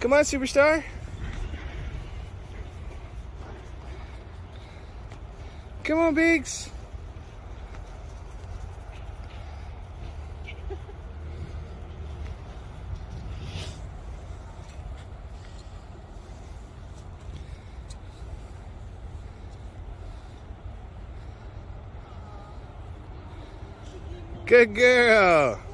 Come on, superstar. Come on, Biggs. Good girl.